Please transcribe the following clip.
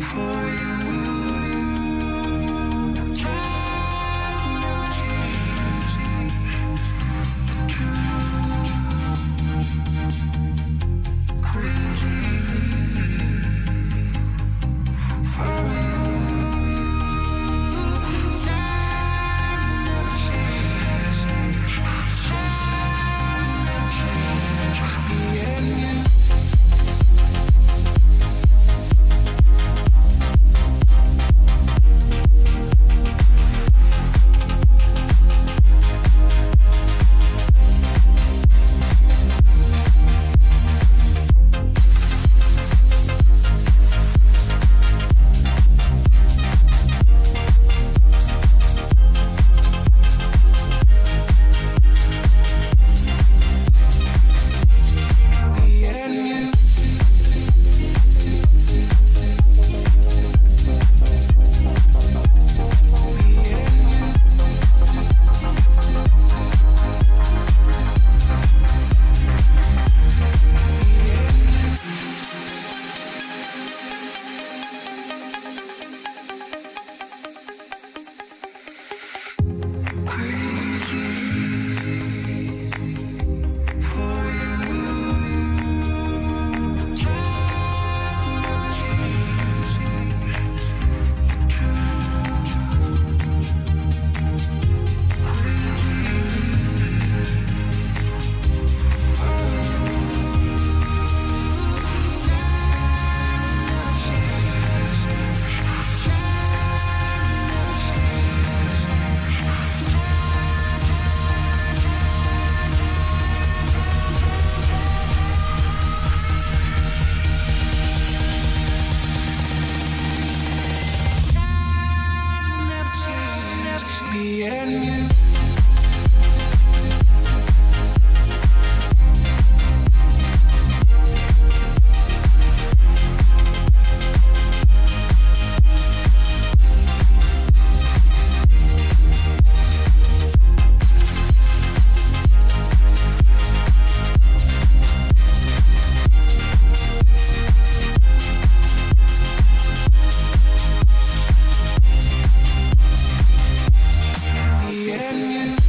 for And you. can you